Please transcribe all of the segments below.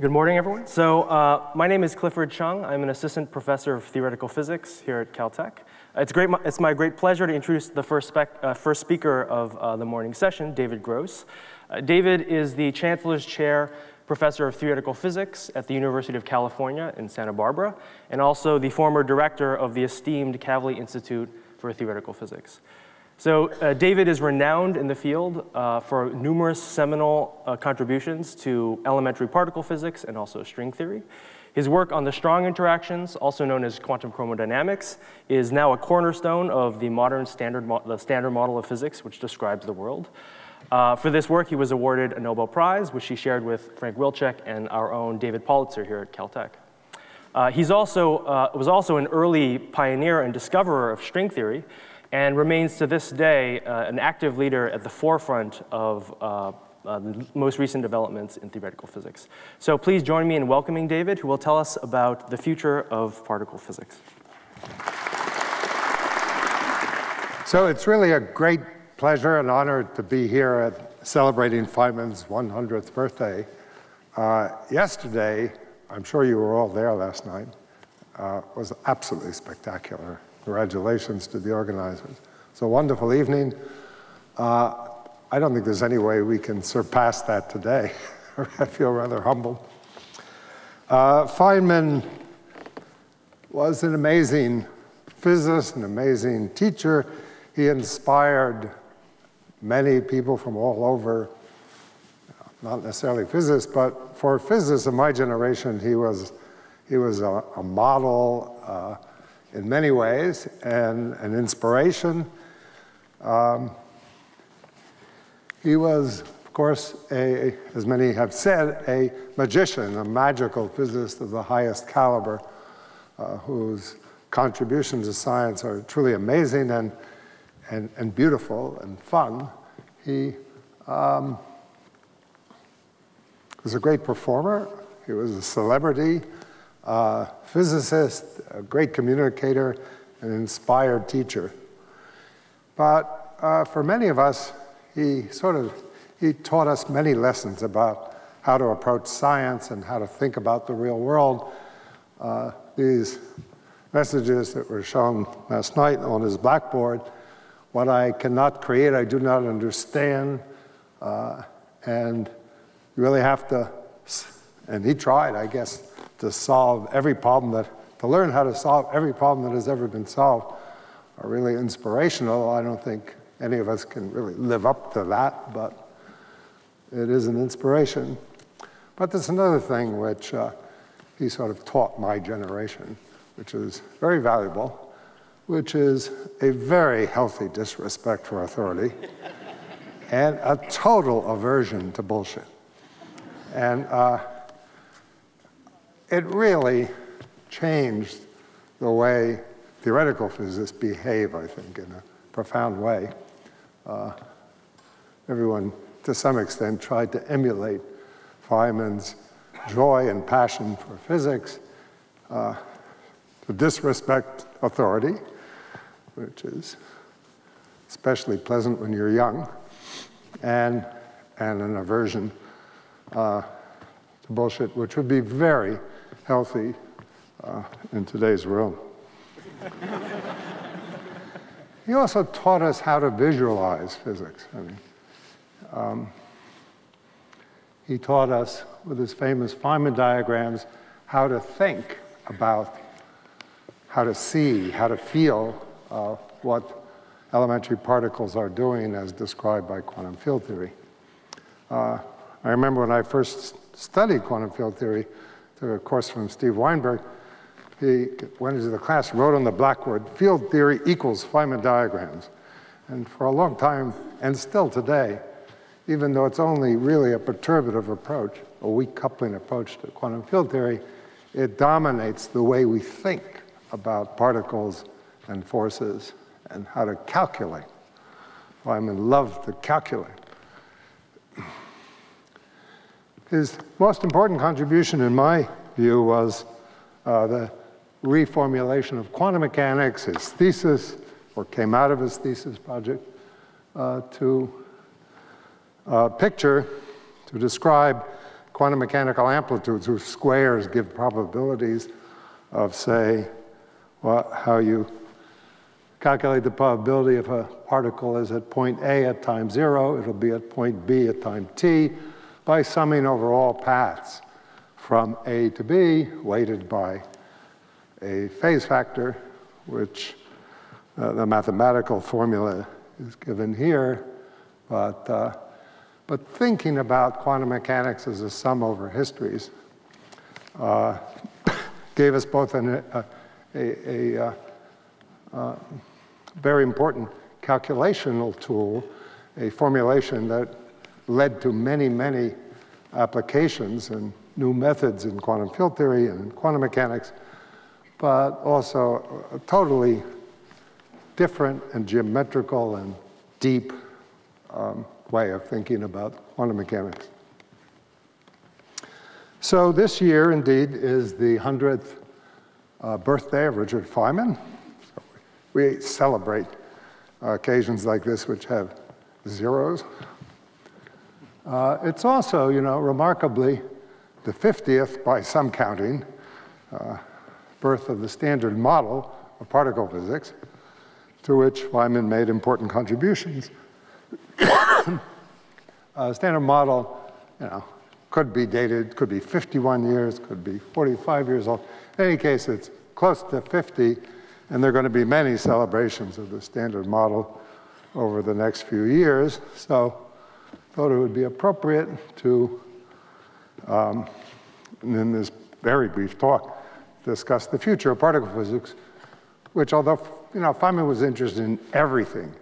Good morning, everyone. So uh, my name is Clifford Cheung. I'm an assistant professor of theoretical physics here at Caltech. It's, great, it's my great pleasure to introduce the first, spec, uh, first speaker of uh, the morning session, David Gross. Uh, David is the Chancellor's Chair Professor of Theoretical Physics at the University of California in Santa Barbara, and also the former director of the esteemed Kavli Institute for Theoretical Physics. So uh, David is renowned in the field uh, for numerous seminal uh, contributions to elementary particle physics and also string theory. His work on the strong interactions, also known as quantum chromodynamics, is now a cornerstone of the modern standard, the standard model of physics, which describes the world. Uh, for this work, he was awarded a Nobel Prize, which he shared with Frank Wilczek and our own David Politzer here at Caltech. Uh, also, uh, was also an early pioneer and discoverer of string theory, and remains to this day uh, an active leader at the forefront of uh, uh, the most recent developments in theoretical physics. So please join me in welcoming David, who will tell us about the future of particle physics. So it's really a great pleasure and honor to be here at celebrating Feynman's 100th birthday. Uh, yesterday, I'm sure you were all there last night, uh, was absolutely spectacular. Congratulations to the organizers. It's a wonderful evening. Uh, I don't think there's any way we can surpass that today. I feel rather humbled. Uh, Feynman was an amazing physicist, an amazing teacher. He inspired many people from all over, not necessarily physicists, but for physicists of my generation, he was, he was a, a model, uh, in many ways and an inspiration. Um, he was, of course, a, as many have said, a magician, a magical physicist of the highest caliber, uh, whose contributions to science are truly amazing and, and, and beautiful and fun. He um, was a great performer. He was a celebrity uh, physicist, a great communicator, an inspired teacher. But uh, for many of us, he sort of he taught us many lessons about how to approach science and how to think about the real world. Uh, these messages that were shown last night on his blackboard, what I cannot create, I do not understand. Uh, and you really have to, and he tried, I guess, to solve every problem that, to learn how to solve every problem that has ever been solved are really inspirational. I don't think any of us can really live up to that, but it is an inspiration. But there's another thing which uh, he sort of taught my generation, which is very valuable, which is a very healthy disrespect for authority and a total aversion to bullshit. And uh, it really changed the way theoretical physicists behave, I think, in a profound way. Uh, everyone, to some extent, tried to emulate Feynman's joy and passion for physics, uh, to disrespect authority, which is especially pleasant when you're young, and, and an aversion uh, to bullshit, which would be very healthy uh, in today's world. he also taught us how to visualize physics. I mean, um, he taught us with his famous Feynman diagrams how to think about how to see, how to feel uh, what elementary particles are doing as described by quantum field theory. Uh, I remember when I first studied quantum field theory, Uh, took a course from Steve Weinberg. He went into the class, wrote on the blackboard, field theory equals Feynman diagrams. And for a long time, and still today, even though it's only really a perturbative approach, a weak coupling approach to quantum field theory, it dominates the way we think about particles and forces and how to calculate. Feynman loved to calculate. His most important contribution, in my view, was uh, the reformulation of quantum mechanics, his thesis, or came out of his thesis project, uh, to uh, picture, to describe quantum mechanical amplitudes whose squares give probabilities of, say, how you calculate the probability if a particle is at point A at time zero, it'll be at point B at time t by summing over all paths from A to B, weighted by a phase factor, which uh, the mathematical formula is given here. But, uh, but thinking about quantum mechanics as a sum over histories uh, gave us both an, a, a, a uh, uh, very important calculational tool, a formulation that led to many, many applications and new methods in quantum field theory and quantum mechanics, but also a totally different and geometrical and deep um, way of thinking about quantum mechanics. So this year, indeed, is the 100th uh, birthday of Richard Feynman. So we celebrate uh, occasions like this which have zeros. Uh, it's also, you know, remarkably the 50th, by some counting, uh, birth of the standard model of particle physics, to which Feynman made important contributions. uh, standard model, you know, could be dated, could be 51 years, could be 45 years old. In any case, it's close to 50, and there are going to be many celebrations of the standard model over the next few years. So thought it would be appropriate to, um, in this very brief talk, discuss the future of particle physics, which although you know, Feynman was interested in everything,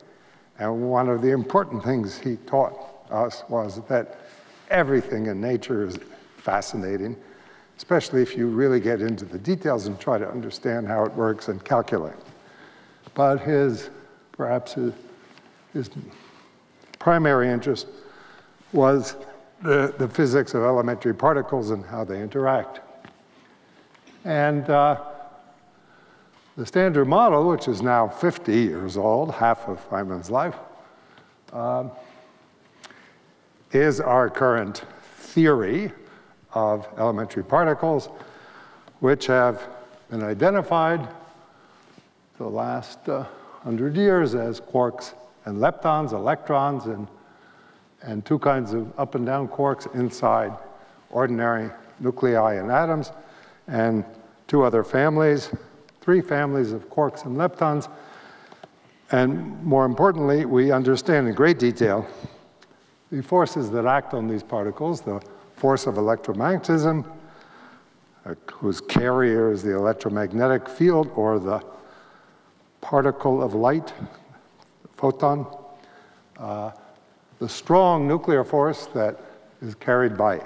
and one of the important things he taught us was that everything in nature is fascinating, especially if you really get into the details and try to understand how it works and calculate. But his, perhaps his, his primary interest was the, the physics of elementary particles and how they interact. And uh, the standard model, which is now 50 years old, half of Feynman's life, um, is our current theory of elementary particles, which have been identified the last uh, 100 years as quarks and leptons, electrons, and, and two kinds of up and down quarks inside ordinary nuclei and atoms, and two other families, three families of quarks and leptons. And more importantly, we understand in great detail the forces that act on these particles, the force of electromagnetism, uh, whose carrier is the electromagnetic field or the particle of light, photon, uh, the strong nuclear force that is carried by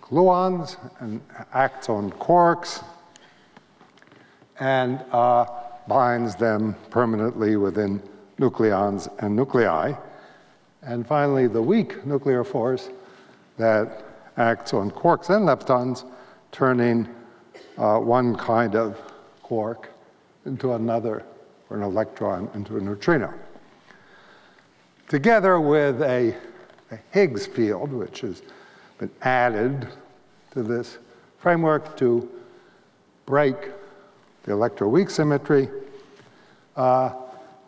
gluons and acts on quarks and uh, binds them permanently within nucleons and nuclei. And finally, the weak nuclear force that acts on quarks and leptons, turning uh, one kind of quark into another, or an electron into a neutrino. Together with a, a Higgs field, which has been added to this framework to break the electroweak symmetry, uh,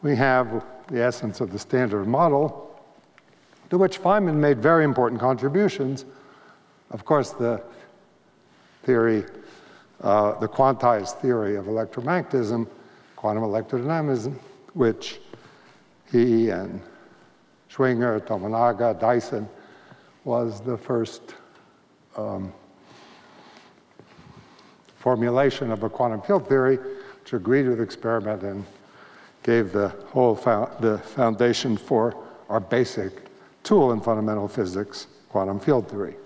we have the essence of the standard model, to which Feynman made very important contributions. Of course, the theory, uh, the quantized theory of electromagnetism, quantum electrodynamism, which he and Schwinger, Tomonaga, Dyson was the first um, formulation of a quantum field theory, which agreed with experiment and gave the whole fo the foundation for our basic tool in fundamental physics, quantum field theory.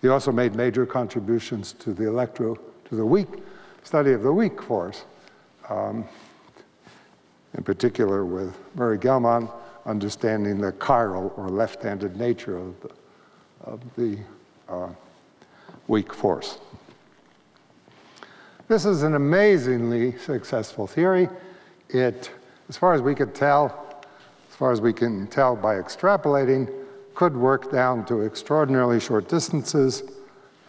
He also made major contributions to the electro, to the weak, study of the weak force, um, in particular with Murray Gell-Mann, understanding the chiral or left-handed nature of the, of the uh, weak force. This is an amazingly successful theory. It, as far as we could tell, as far as we can tell by extrapolating, could work down to extraordinarily short distances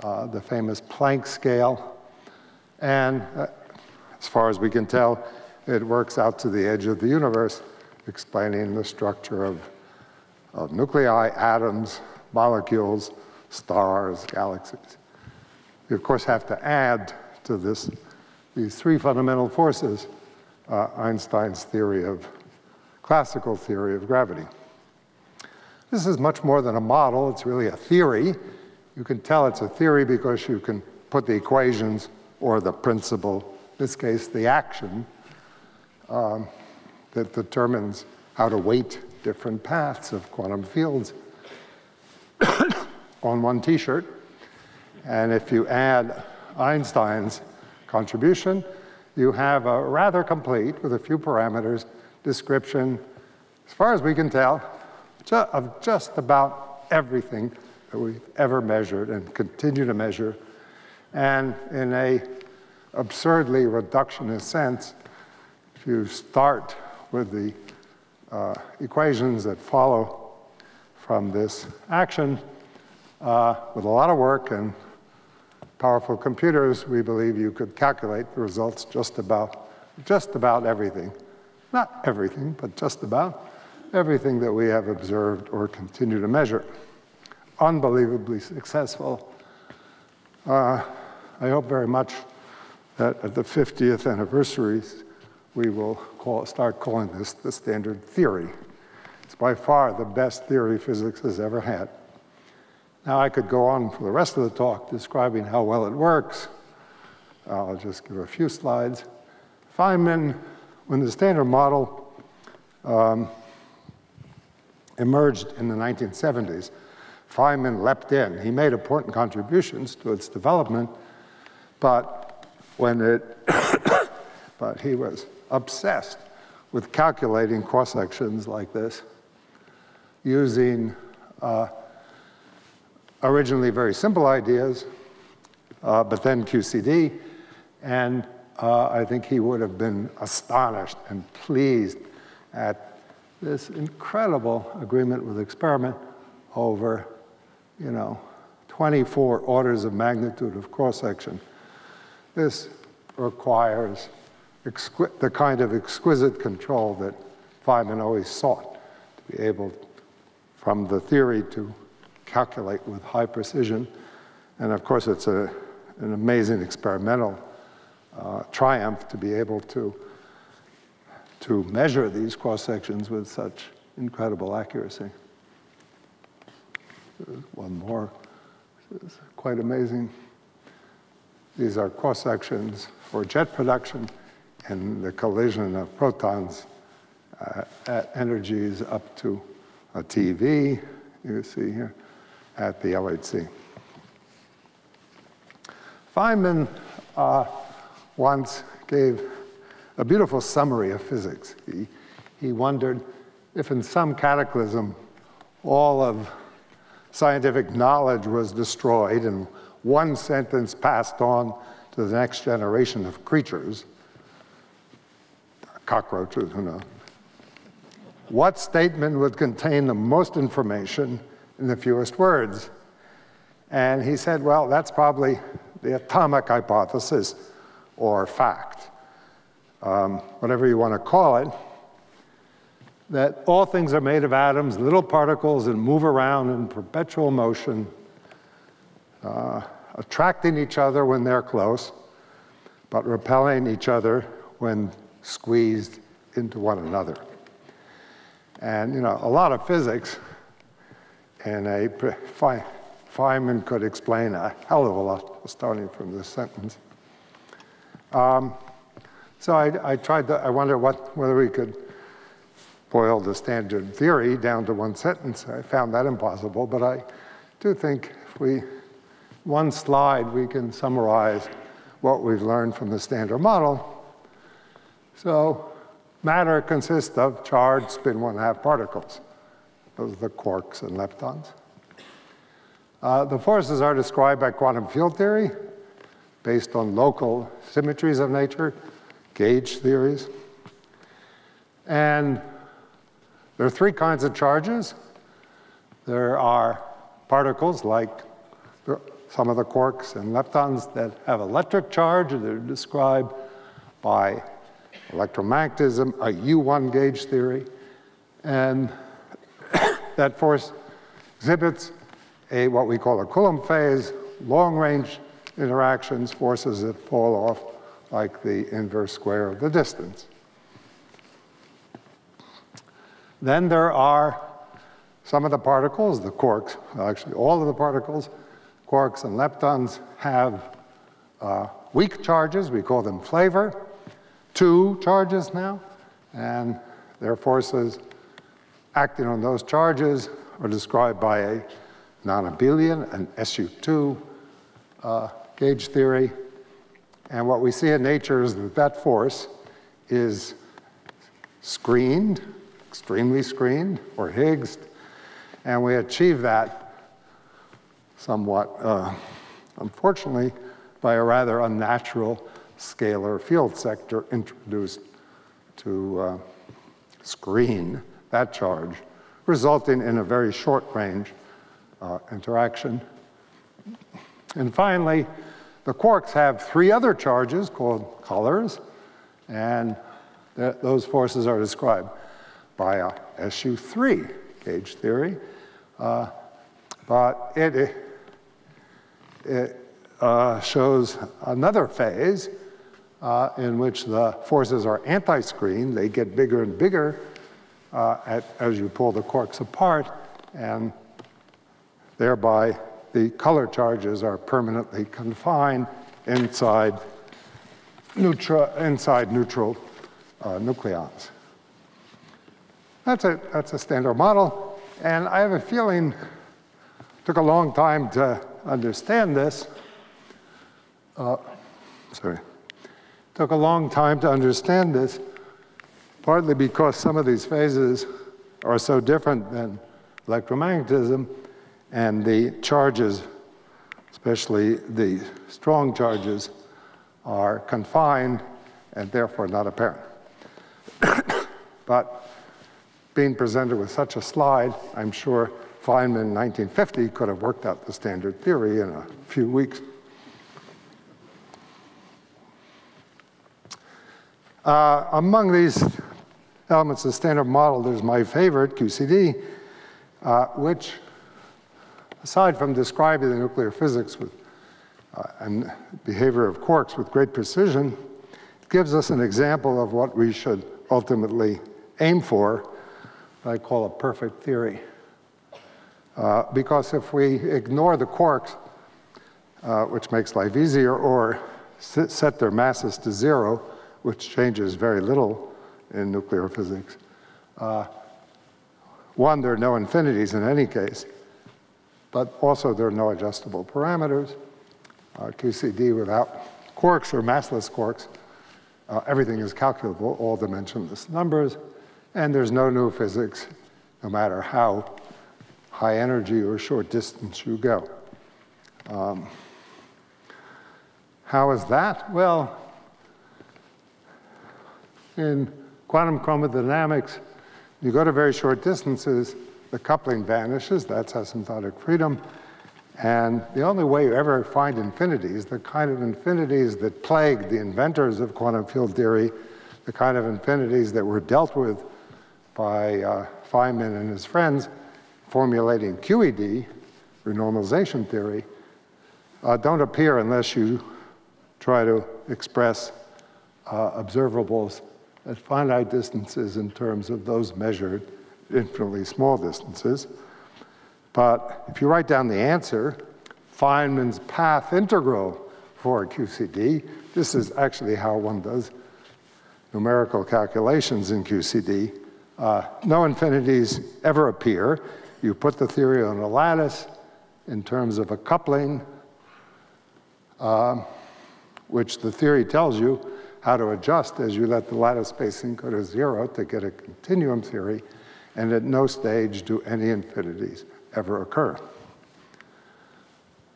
uh, the famous Planck scale. And uh, as far as we can tell, it works out to the edge of the universe, explaining the structure of, of nuclei, atoms, molecules, stars, galaxies. You, of course, have to add to this these three fundamental forces uh, Einstein's theory of classical theory of gravity. This is much more than a model, it's really a theory. You can tell it's a theory because you can put the equations or the principle, in this case, the action, um, that determines how to weight different paths of quantum fields on one t-shirt. And if you add Einstein's contribution, you have a rather complete, with a few parameters, description, as far as we can tell, of just about everything that we've ever measured and continue to measure. And in a absurdly reductionist sense, if you start with the uh, equations that follow from this action, uh, with a lot of work and powerful computers, we believe you could calculate the results just about, just about everything. Not everything, but just about everything that we have observed or continue to measure. Unbelievably successful. Uh, I hope very much that at the 50th anniversaries, we will call, start calling this the standard theory. It's by far the best theory physics has ever had. Now I could go on for the rest of the talk describing how well it works. I'll just give a few slides. Feynman, when the standard model um, emerged in the 1970s, Feynman leapt in. He made important contributions to its development, but when it, but he was obsessed with calculating cross sections like this using uh, originally very simple ideas, uh, but then QCD, and uh, I think he would have been astonished and pleased at this incredible agreement with experiment over, you know, 24 orders of magnitude of cross-section. This requires the kind of exquisite control that Feynman always sought to be able, from the theory to calculate with high precision. And of course, it's a, an amazing experimental uh, triumph to be able to, to measure these cross sections with such incredible accuracy. One more, is quite amazing. These are cross sections for jet production and the collision of protons uh, at energies up to a TeV, you see here at the LHC. Feynman uh, once gave a beautiful summary of physics. He, he wondered if in some cataclysm all of scientific knowledge was destroyed and one sentence passed on to the next generation of creatures, cockroaches, who knows, what statement would contain the most information in the fewest words. And he said, well, that's probably the atomic hypothesis or fact, um, whatever you want to call it, that all things are made of atoms, little particles, and move around in perpetual motion, uh, attracting each other when they're close, but repelling each other when squeezed into one another. And, you know, a lot of physics and a, Feynman could explain a hell of a lot starting from this sentence. Um, so I, I, tried to, I wonder what, whether we could boil the standard theory down to one sentence. I found that impossible, but I do think if we, one slide, we can summarize what we've learned from the standard model. So matter consists of charged spin one half particles. Those are the quarks and leptons. Uh, the forces are described by quantum field theory based on local symmetries of nature, gauge theories. And there are three kinds of charges. There are particles like some of the quarks and leptons that have electric charge. They're described by electromagnetism, a U1 gauge theory. And that force exhibits a what we call a Coulomb phase, long range interactions, forces that fall off like the inverse square of the distance. Then there are some of the particles, the quarks, actually all of the particles, quarks and leptons have uh, weak charges, we call them flavor, two charges now, and their forces acting on those charges are described by a non-abelian, an SU2 uh, gauge theory. And what we see in nature is that that force is screened, extremely screened, or Higgsed, and we achieve that somewhat, uh, unfortunately, by a rather unnatural scalar field sector introduced to uh, screen that charge, resulting in a very short range uh, interaction. And finally, the quarks have three other charges called colors, and th those forces are described by a SU3 gauge theory. Uh, but it, it uh, shows another phase uh, in which the forces are anti-screen. They get bigger and bigger uh, at, as you pull the quarks apart, and thereby the color charges are permanently confined inside, neutral, inside neutral uh, nucleons. That's a, that's a standard model, and I have a feeling it took a long time to understand this. Uh, sorry. Took a long time to understand this, partly because some of these phases are so different than electromagnetism, and the charges, especially the strong charges, are confined and therefore not apparent. but being presented with such a slide, I'm sure Feynman in 1950 could have worked out the standard theory in a few weeks. Uh, among these elements of the standard model, there's my favorite, QCD, uh, which aside from describing the nuclear physics with, uh, and behavior of quarks with great precision, gives us an example of what we should ultimately aim for, I call a perfect theory. Uh, because if we ignore the quarks, uh, which makes life easier, or set their masses to zero, which changes very little in nuclear physics, uh, one, there are no infinities in any case but also there are no adjustable parameters. Uh, QCD without quarks or massless quarks, uh, everything is calculable, all dimensionless numbers, and there's no new physics, no matter how high energy or short distance you go. Um, how is that? Well, in quantum chromodynamics, you go to very short distances, the coupling vanishes, that's asymptotic freedom. And the only way you ever find infinities, the kind of infinities that plagued the inventors of quantum field theory, the kind of infinities that were dealt with by uh, Feynman and his friends formulating QED, renormalization theory, uh, don't appear unless you try to express uh, observables at finite distances in terms of those measured infinitely small distances. But if you write down the answer, Feynman's path integral for QCD, this is actually how one does numerical calculations in QCD. Uh, no infinities ever appear. You put the theory on a lattice in terms of a coupling, uh, which the theory tells you how to adjust as you let the lattice spacing go to zero to get a continuum theory and at no stage do any infinities ever occur.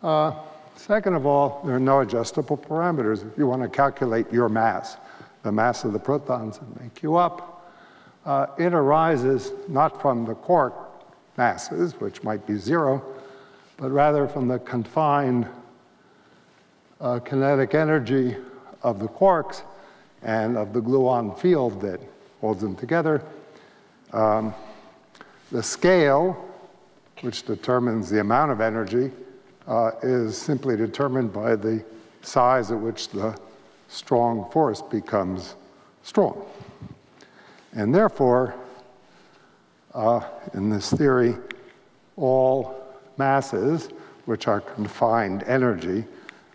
Uh, second of all, there are no adjustable parameters. If you want to calculate your mass, the mass of the protons that make you up, uh, it arises not from the quark masses, which might be zero, but rather from the confined uh, kinetic energy of the quarks and of the gluon field that holds them together. Um, the scale, which determines the amount of energy, uh, is simply determined by the size at which the strong force becomes strong. And therefore, uh, in this theory, all masses, which are confined energy,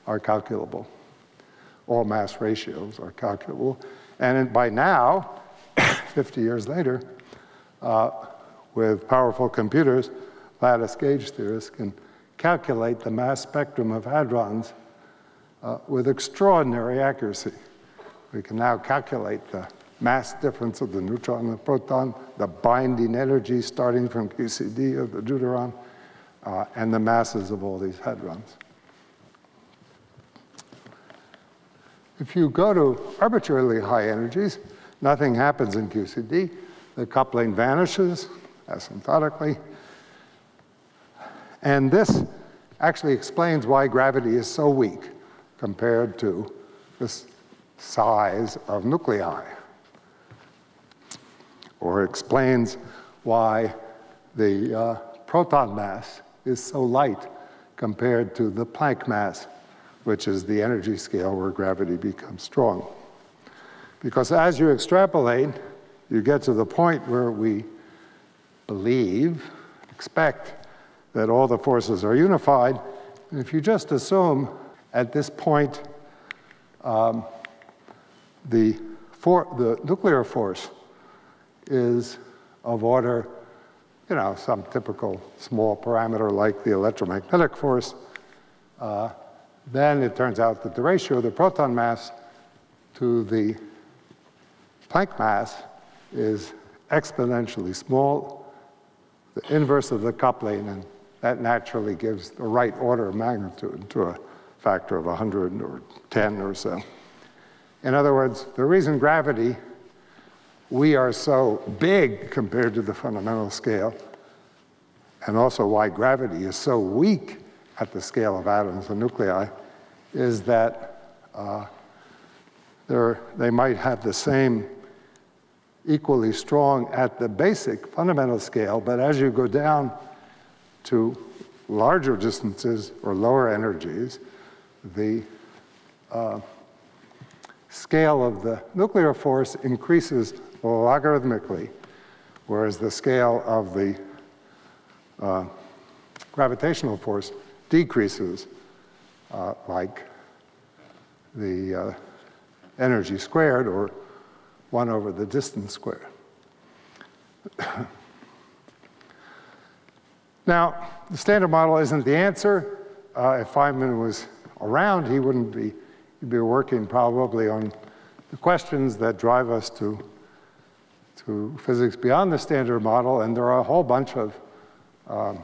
are calculable. All mass ratios are calculable. And by now, 50 years later, uh, with powerful computers, lattice gauge theorists can calculate the mass spectrum of hadrons uh, with extraordinary accuracy. We can now calculate the mass difference of the neutron and the proton, the binding energy starting from QCD of the deuteron, uh, and the masses of all these hadrons. If you go to arbitrarily high energies, nothing happens in QCD. The coupling vanishes asymptotically. And this actually explains why gravity is so weak compared to the size of nuclei or explains why the uh, proton mass is so light compared to the Planck mass, which is the energy scale where gravity becomes strong. Because as you extrapolate, you get to the point where we believe, expect, that all the forces are unified. And if you just assume at this point um, the, for, the nuclear force is of order, you know, some typical small parameter like the electromagnetic force, uh, then it turns out that the ratio of the proton mass to the Planck mass is exponentially small, the inverse of the coupling, and that naturally gives the right order of magnitude to a factor of 100 or 10 or so. In other words, the reason gravity we are so big compared to the fundamental scale, and also why gravity is so weak at the scale of atoms and nuclei, is that uh, they might have the same equally strong at the basic fundamental scale, but as you go down to larger distances or lower energies, the uh, scale of the nuclear force increases logarithmically, whereas the scale of the uh, gravitational force decreases uh, like the uh, energy squared or 1 over the distance squared. now, the standard model isn't the answer. Uh, if Feynman was around, he wouldn't be, he'd be working probably on the questions that drive us to to physics beyond the standard model, and there are a whole bunch of um,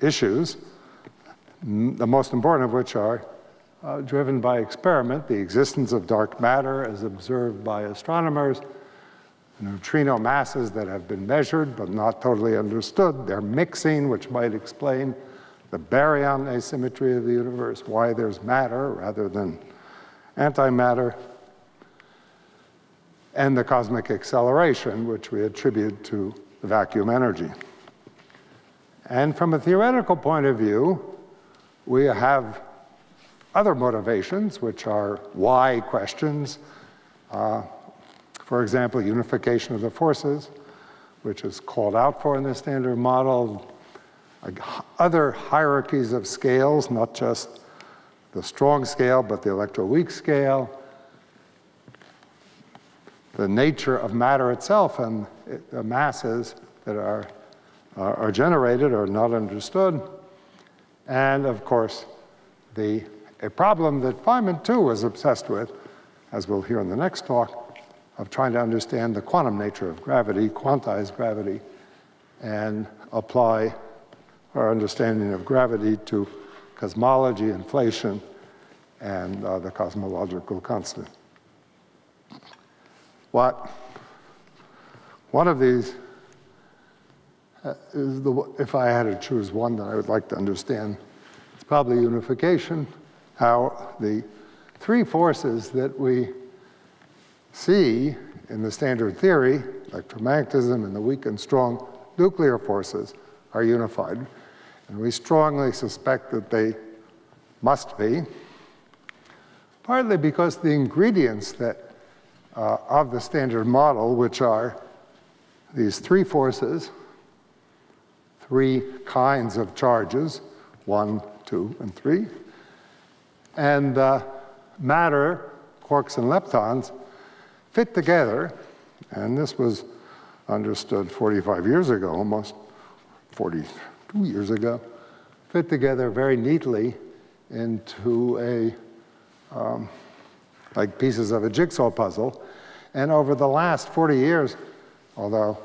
issues, the most important of which are uh, driven by experiment, the existence of dark matter as observed by astronomers, neutrino masses that have been measured but not totally understood, their mixing, which might explain the baryon asymmetry of the universe, why there's matter rather than antimatter, and the cosmic acceleration, which we attribute to vacuum energy. And from a theoretical point of view, we have other motivations, which are why questions. Uh, for example, unification of the forces, which is called out for in the standard model. Other hierarchies of scales, not just the strong scale, but the electroweak scale the nature of matter itself and the masses that are, are, are generated are not understood. And of course, the, a problem that Feynman too was obsessed with, as we'll hear in the next talk, of trying to understand the quantum nature of gravity, quantize gravity, and apply our understanding of gravity to cosmology, inflation, and uh, the cosmological constant. What? One of these is the, if I had to choose one that I would like to understand, it's probably unification, how the three forces that we see in the standard theory, electromagnetism and the weak and strong nuclear forces, are unified. And we strongly suspect that they must be, partly because the ingredients that, uh, of the standard model, which are these three forces, three kinds of charges, one, two, and three, and uh, matter, quarks and leptons, fit together, and this was understood 45 years ago, almost 42 years ago, fit together very neatly into a, um, like pieces of a jigsaw puzzle. And over the last 40 years, although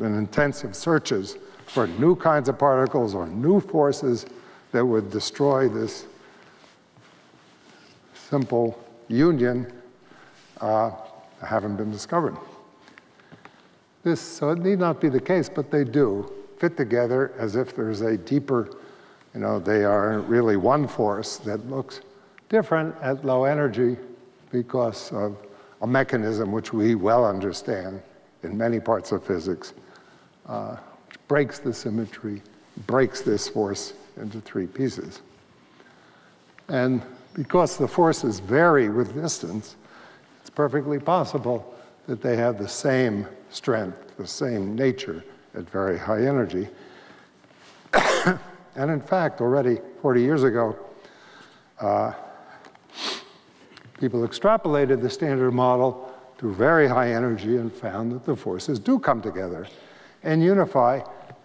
been intensive searches for new kinds of particles or new forces that would destroy this simple union, uh, haven't been discovered. This, so it need not be the case, but they do fit together as if there's a deeper, you know, they are really one force that looks different at low energy because of a mechanism which we well understand in many parts of physics, uh, breaks the symmetry, breaks this force into three pieces. And because the forces vary with distance, it's perfectly possible that they have the same strength, the same nature at very high energy. and in fact, already 40 years ago, uh, people extrapolated the standard model to very high energy and found that the forces do come together and unify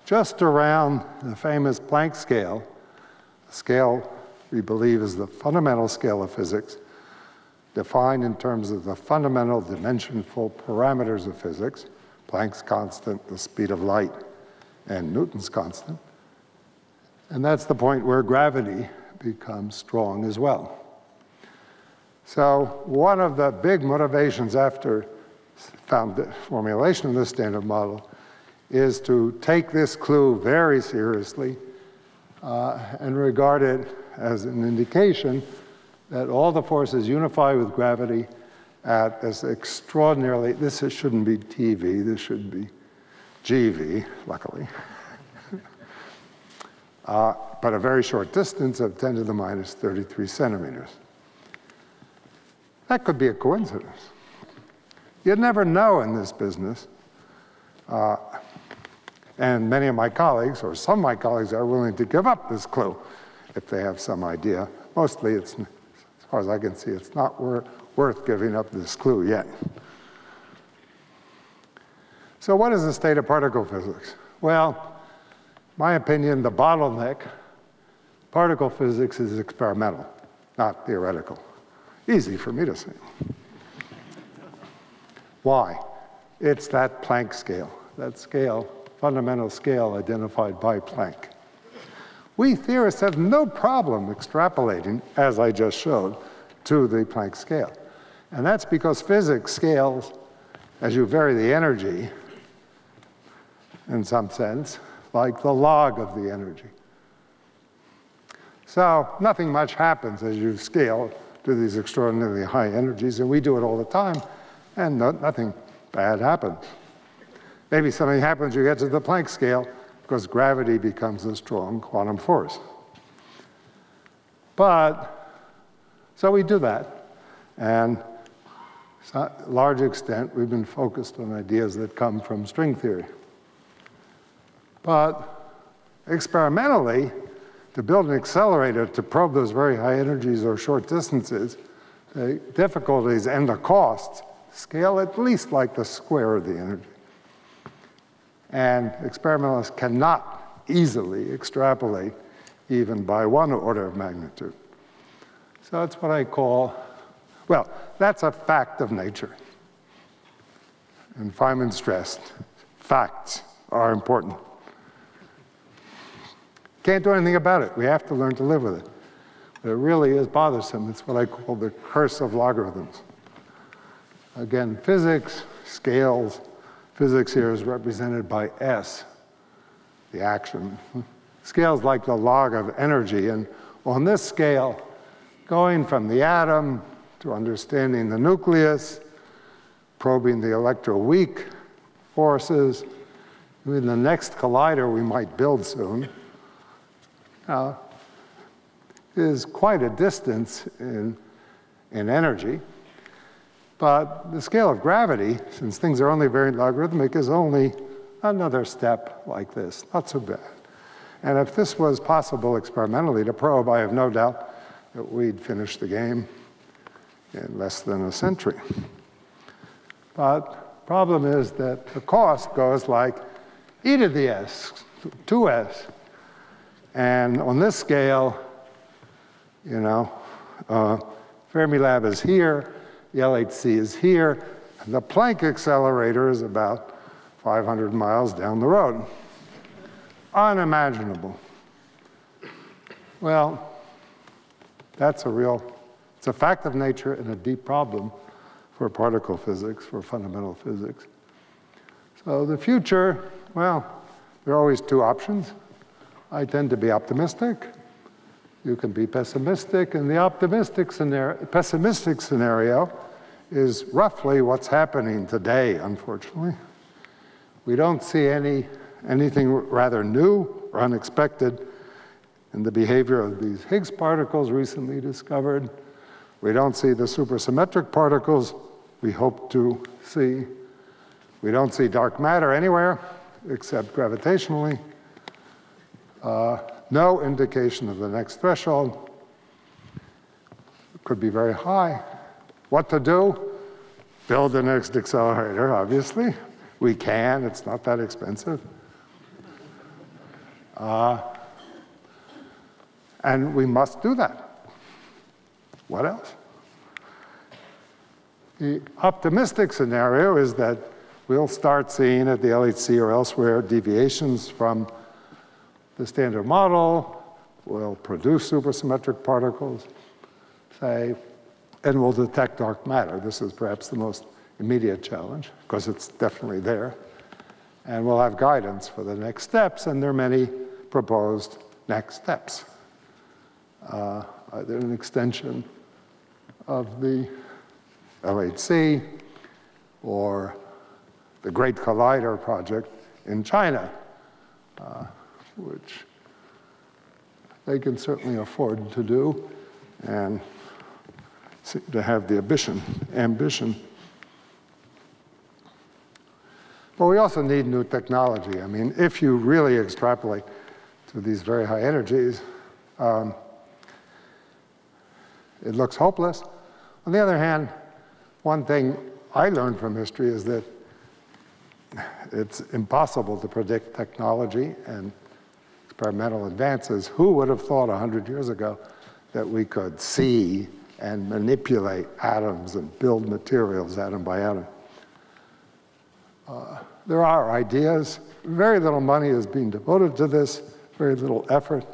just around the famous Planck scale, a scale we believe is the fundamental scale of physics, defined in terms of the fundamental dimensionful parameters of physics, Planck's constant, the speed of light, and Newton's constant. And that's the point where gravity becomes strong as well. So one of the big motivations after found the formulation of the standard model is to take this clue very seriously uh, and regard it as an indication that all the forces unify with gravity at this extraordinarily, this shouldn't be TeV, this should be GeV, luckily. uh, but a very short distance of 10 to the minus 33 centimeters. That could be a coincidence. You'd never know in this business. Uh, and many of my colleagues, or some of my colleagues, are willing to give up this clue if they have some idea. Mostly, it's, as far as I can see, it's not wor worth giving up this clue yet. So what is the state of particle physics? Well, my opinion, the bottleneck, particle physics is experimental, not theoretical. Easy for me to say. Why? It's that Planck scale, that scale, fundamental scale identified by Planck. We theorists have no problem extrapolating, as I just showed, to the Planck scale. And that's because physics scales as you vary the energy, in some sense, like the log of the energy. So nothing much happens as you scale to these extraordinarily high energies, and we do it all the time, and no, nothing bad happens. Maybe something happens, you get to the Planck scale, because gravity becomes a strong quantum force. But, so we do that, and to a large extent, we've been focused on ideas that come from string theory. But experimentally, to build an accelerator to probe those very high energies or short distances, the difficulties and the costs scale at least like the square of the energy. And experimentalists cannot easily extrapolate even by one order of magnitude. So that's what I call, well, that's a fact of nature. And Feynman stressed, facts are important. Can't do anything about it. We have to learn to live with it. But it really is bothersome. It's what I call the curse of logarithms. Again, physics, scales, physics here is represented by S, the action. Scales like the log of energy. And on this scale, going from the atom to understanding the nucleus, probing the electroweak forces, even the next collider we might build soon, uh, is quite a distance in, in energy. But the scale of gravity, since things are only very logarithmic, is only another step like this, not so bad. And if this was possible experimentally to probe, I have no doubt that we'd finish the game in less than a century. But problem is that the cost goes like e to the s, 2s. And on this scale, you know, uh, Fermilab is here, the LHC is here, and the Planck accelerator is about 500 miles down the road. Unimaginable. Well, that's a real, it's a fact of nature and a deep problem for particle physics, for fundamental physics. So the future, well, there are always two options. I tend to be optimistic. You can be pessimistic, and the optimistic scenario, pessimistic scenario is roughly what's happening today, unfortunately. We don't see any, anything rather new or unexpected in the behavior of these Higgs particles recently discovered. We don't see the supersymmetric particles we hope to see. We don't see dark matter anywhere except gravitationally. Uh, no indication of the next threshold. It could be very high. What to do? Build the next accelerator, obviously. We can, it's not that expensive. Uh, and we must do that. What else? The optimistic scenario is that we'll start seeing at the LHC or elsewhere deviations from the standard model, we'll produce supersymmetric particles, say, and we'll detect dark matter. This is perhaps the most immediate challenge, because it's definitely there. And we'll have guidance for the next steps, and there are many proposed next steps. Uh, either an extension of the LHC or the Great Collider project in China, uh, which they can certainly afford to do and to have the ambition, ambition. But we also need new technology. I mean, if you really extrapolate to these very high energies, um, it looks hopeless. On the other hand, one thing I learned from history is that it's impossible to predict technology and experimental advances. Who would have thought 100 years ago that we could see and manipulate atoms and build materials atom by atom? Uh, there are ideas. Very little money is being devoted to this, very little effort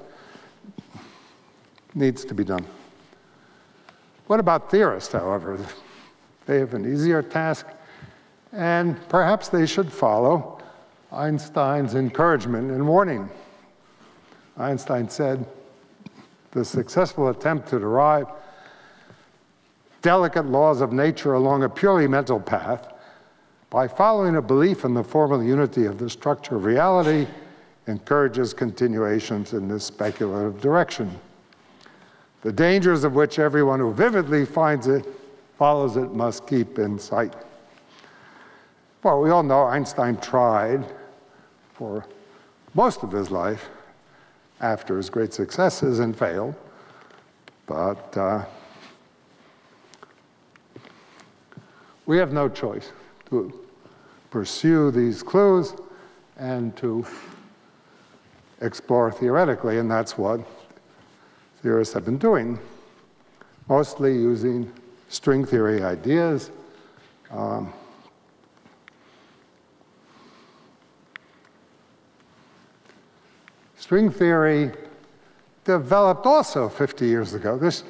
needs to be done. What about theorists, however? They have an easier task, and perhaps they should follow Einstein's encouragement and warning. Einstein said, the successful attempt to derive delicate laws of nature along a purely mental path by following a belief in the formal unity of the structure of reality encourages continuations in this speculative direction. The dangers of which everyone who vividly finds it, follows it, must keep in sight. Well, we all know Einstein tried for most of his life after his great successes and failed. But uh, we have no choice to pursue these clues and to explore theoretically, and that's what theorists have been doing, mostly using string theory ideas. Um, string theory developed also 50 years ago. This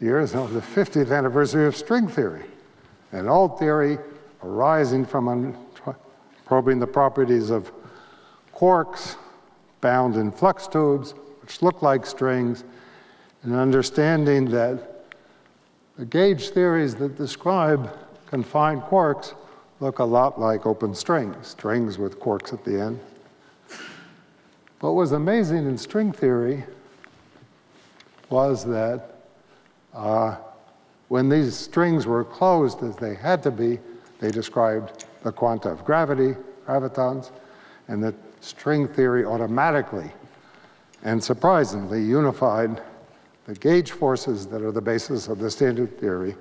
year is the 50th anniversary of string theory, an old theory arising from probing the properties of quarks bound in flux tubes, which look like strings, and understanding that The gauge theories that describe confined quarks look a lot like open strings, strings with quarks at the end. What was amazing in string theory was that uh, when these strings were closed as they had to be, they described the quanta of gravity, gravitons, and that string theory automatically and surprisingly unified the gauge forces that are the basis of the standard theory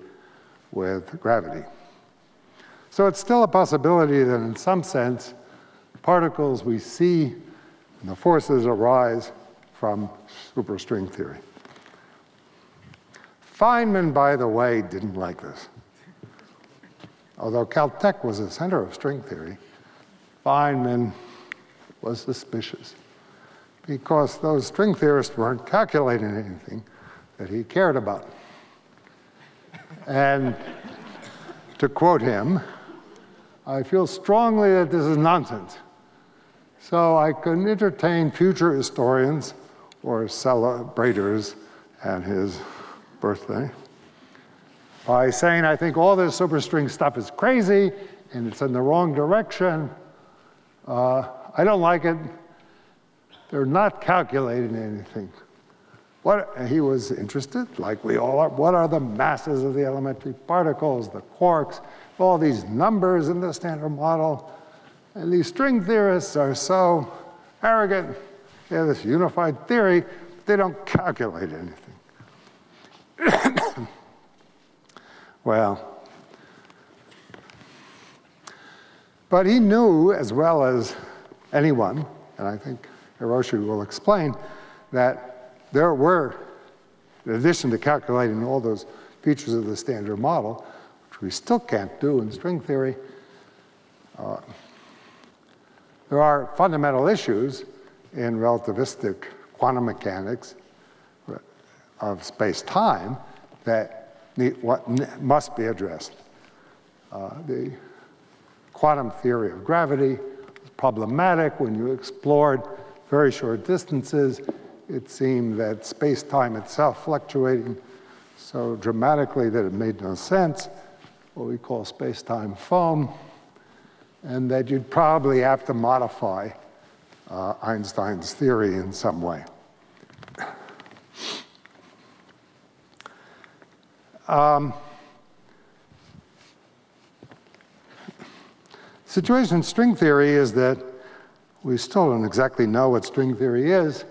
with gravity. So it's still a possibility that in some sense, particles we see and the forces arise from superstring theory. Feynman, by the way, didn't like this. Although Caltech was the center of string theory, Feynman was suspicious because those string theorists weren't calculating anything that he cared about. And to quote him, I feel strongly that this is nonsense. So I can entertain future historians or celebrators at his birthday by saying I think all this superstring stuff is crazy and it's in the wrong direction. Uh, I don't like it. They're not calculating anything. What, he was interested, like we all are, what are the masses of the elementary particles, the quarks, all these numbers in the standard model. And these string theorists are so arrogant. They have this unified theory, but they don't calculate anything. well, but he knew as well as anyone, and I think Hirosi will explain, that there were, in addition to calculating all those features of the standard model, which we still can't do in string theory, uh, there are fundamental issues in relativistic quantum mechanics of space-time that need, what must be addressed. Uh, the quantum theory of gravity was problematic when you explored very short distances. It seemed that space-time itself fluctuating so dramatically that it made no sense, what we call space-time foam and that you'd probably have to modify uh, Einstein's theory in some way. Um, situation in string theory is that we still don't exactly know what string theory is,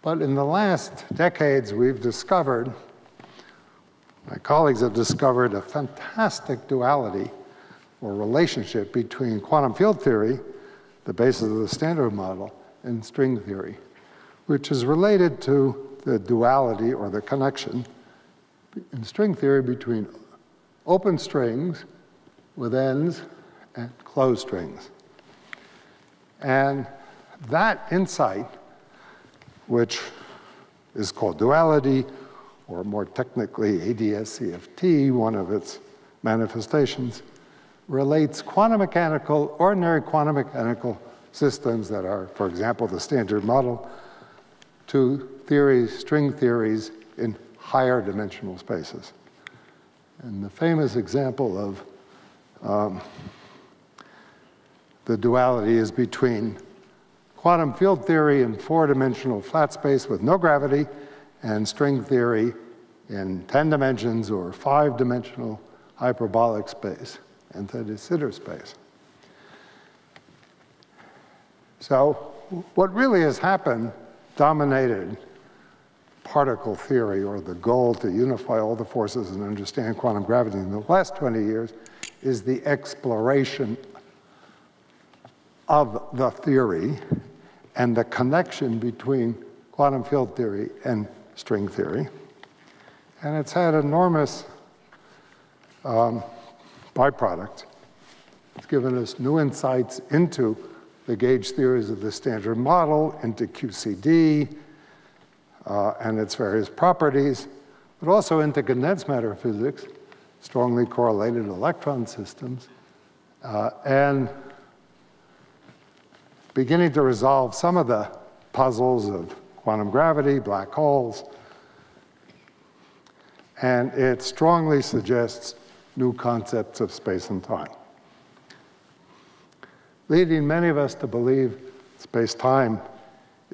but in the last decades we've discovered, my colleagues have discovered a fantastic duality or relationship between quantum field theory, the basis of the standard model, and string theory, which is related to the duality or the connection in string theory between open strings with ends and closed strings. And that insight, which is called duality, or more technically ADS-CFT, one of its manifestations, relates quantum mechanical, ordinary quantum mechanical systems that are, for example, the standard model, to theories, string theories in higher dimensional spaces. And the famous example of um, the duality is between quantum field theory in four-dimensional flat space with no gravity and string theory in 10 dimensions or five-dimensional hyperbolic space anti-de Sitter space. So what really has happened dominated particle theory or the goal to unify all the forces and understand quantum gravity in the last 20 years is the exploration of the theory and the connection between quantum field theory and string theory. And it's had enormous um, byproduct. It's given us new insights into the gauge theories of the standard model, into QCD uh, and its various properties, but also into condensed matter physics, strongly correlated electron systems, uh, and beginning to resolve some of the puzzles of quantum gravity, black holes, and it strongly suggests new concepts of space and time, leading many of us to believe space-time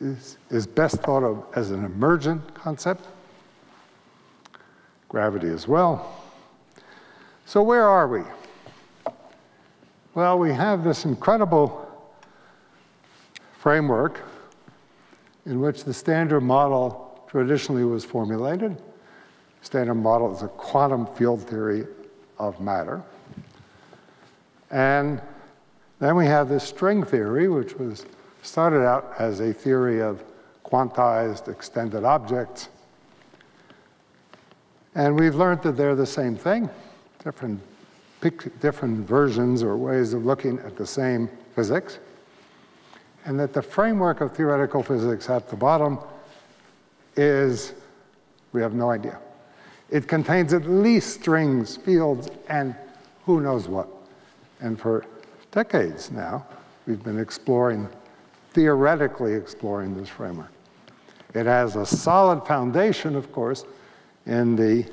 is, is best thought of as an emergent concept, gravity as well. So where are we? Well, we have this incredible framework in which the standard model traditionally was formulated. Standard model is a quantum field theory of matter. And then we have this string theory, which was started out as a theory of quantized extended objects. And we've learned that they're the same thing, different, different versions or ways of looking at the same physics. And that the framework of theoretical physics at the bottom is, we have no idea. It contains at least strings, fields, and who knows what. And for decades now, we've been exploring, theoretically exploring this framework. It has a solid foundation, of course, in the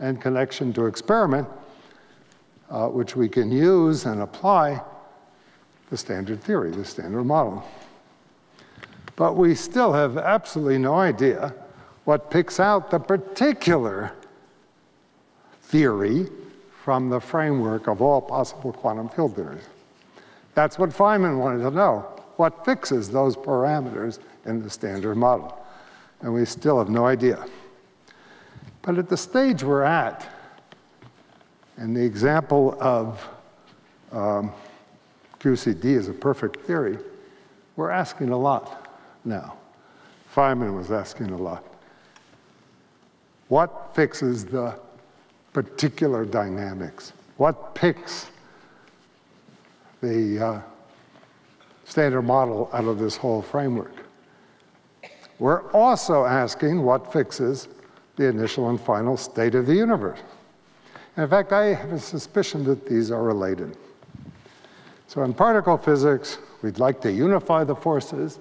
and connection to experiment, uh, which we can use and apply the standard theory, the standard model. But we still have absolutely no idea what picks out the particular theory from the framework of all possible quantum field theories. That's what Feynman wanted to know. What fixes those parameters in the standard model? And we still have no idea. But at the stage we're at, and the example of um, QCD is a perfect theory, we're asking a lot now. Feynman was asking a lot. What fixes the particular dynamics? What picks the uh, standard model out of this whole framework? We're also asking what fixes the initial and final state of the universe. in fact, I have a suspicion that these are related. So in particle physics, we'd like to unify the forces,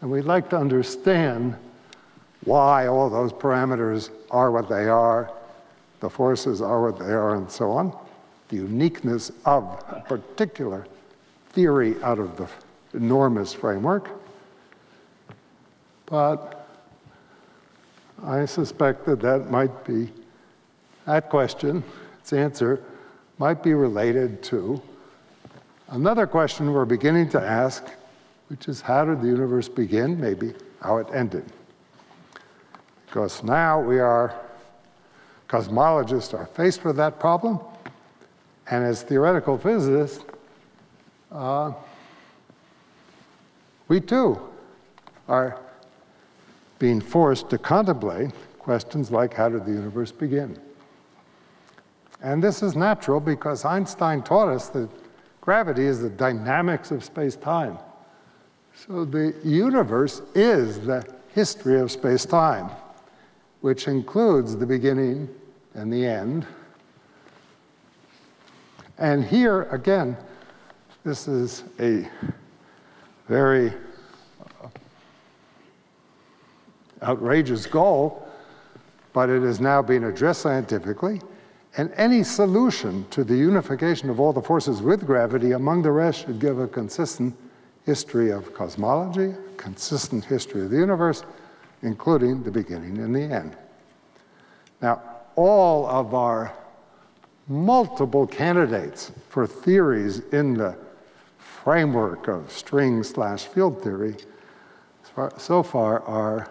and we'd like to understand why all those parameters are what they are, the forces are what they are, and so on. The uniqueness of a particular theory out of the enormous framework. But I suspect that that might be, that question, its answer, might be related to Another question we're beginning to ask, which is how did the universe begin? Maybe how it ended. Because now we are, cosmologists are faced with that problem, and as theoretical physicists, uh, we too are being forced to contemplate questions like how did the universe begin? And this is natural because Einstein taught us that Gravity is the dynamics of space-time. So the universe is the history of space-time, which includes the beginning and the end. And here, again, this is a very outrageous goal, but it is now being addressed scientifically. And any solution to the unification of all the forces with gravity, among the rest, should give a consistent history of cosmology, consistent history of the universe, including the beginning and the end. Now, all of our multiple candidates for theories in the framework of string slash field theory so far are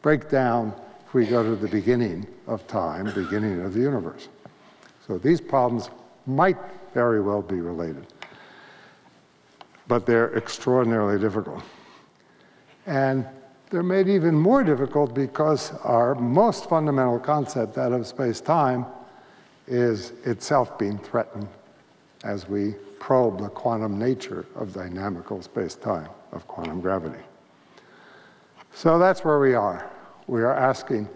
break down if we go to the beginning of time, beginning of the universe. So these problems might very well be related, but they're extraordinarily difficult. And they're made even more difficult because our most fundamental concept, that of space-time, is itself being threatened as we probe the quantum nature of dynamical space-time, of quantum gravity. So that's where we are. We are asking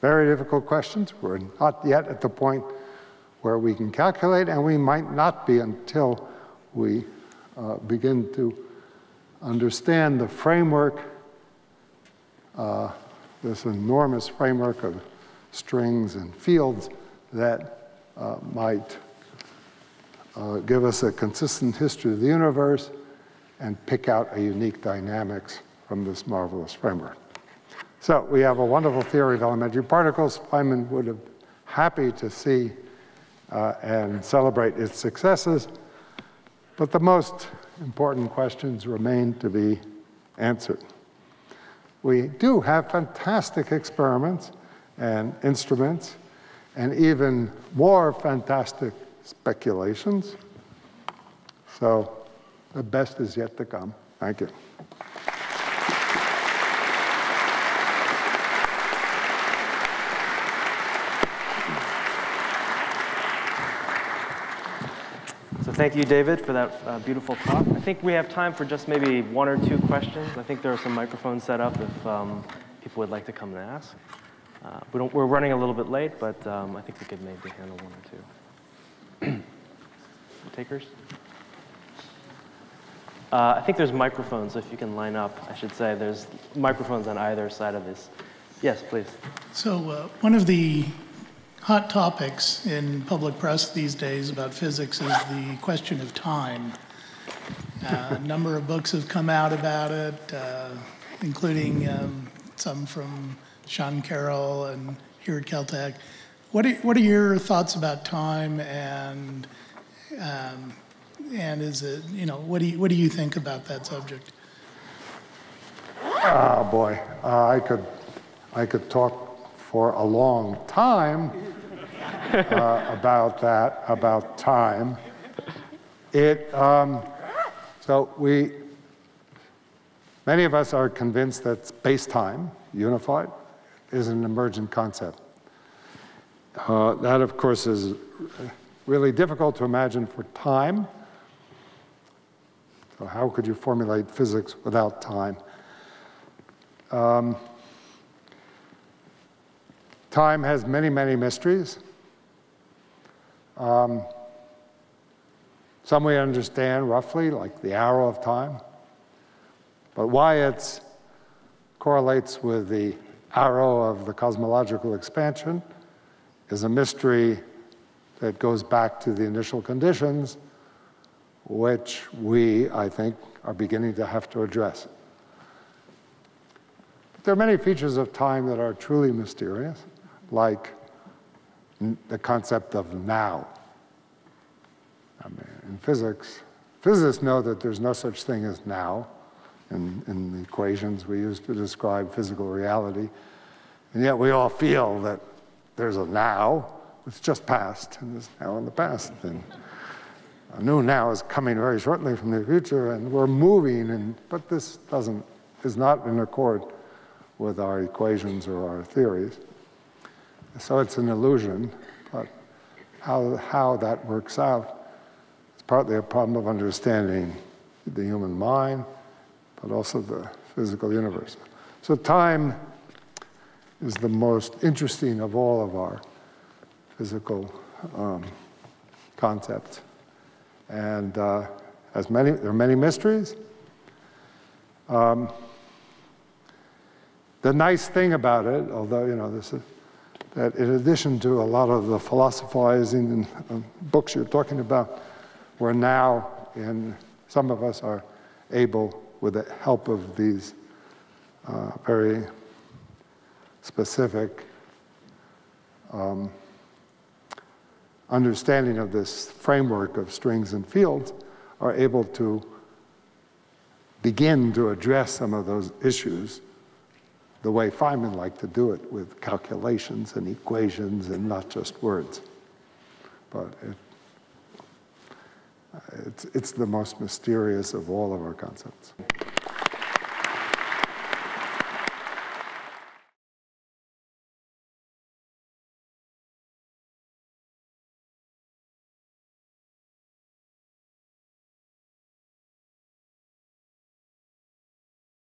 very difficult questions. We're not yet at the point where we can calculate, and we might not be until we uh, begin to understand the framework uh, this enormous framework of strings and fields that uh, might uh, give us a consistent history of the universe and pick out a unique dynamics from this marvelous framework. So we have a wonderful theory of elementary particles. Feynman would have happy to see uh, and celebrate its successes, but the most important questions remain to be answered. We do have fantastic experiments and instruments and even more fantastic speculations. So the best is yet to come. Thank you. So thank you, David, for that uh, beautiful talk. I think we have time for just maybe one or two questions. I think there are some microphones set up if um, people would like to come and ask. Uh, we are running a little bit late, but um, I think we could maybe handle one or two. Takers? Uh, I think there's microphones, so if you can line up, I should say. There's microphones on either side of this. Yes, please. So uh, one of the hot topics in public press these days about physics is the question of time. Uh, a number of books have come out about it, uh, including um, some from Sean Carroll and here at Caltech. What are, what are your thoughts about time and um, and is it you know what do you what do you think about that subject? Oh boy, uh, I could I could talk for a long time uh, about that, about time. It, um, so we, many of us are convinced that space-time, unified, is an emergent concept. Uh, that, of course, is really difficult to imagine for time. So how could you formulate physics without time? Um, time has many, many mysteries. Um, some we understand roughly, like the arrow of time. But why it correlates with the arrow of the cosmological expansion is a mystery that goes back to the initial conditions, which we, I think, are beginning to have to address. But there are many features of time that are truly mysterious, like the concept of now. I mean, in physics, physicists know that there's no such thing as now in, in the equations we use to describe physical reality. And yet we all feel that there's a now, it's just past, and there's now in the past. And a new now is coming very shortly from the future, and we're moving, and, but this doesn't, is not in accord with our equations or our theories. So it's an illusion, but how, how that works out is partly a problem of understanding the human mind, but also the physical universe. So time is the most interesting of all of our physical um, concepts. And uh, as many, there are many mysteries. Um, the nice thing about it, although, you know, this is, that in addition to a lot of the philosophizing and uh, books you're talking about, we're now in, some of us are able, with the help of these uh, very specific um, understanding of this framework of strings and fields, are able to begin to address some of those issues the way Feynman liked to do it with calculations and equations and not just words. But it, it's, it's the most mysterious of all of our concepts.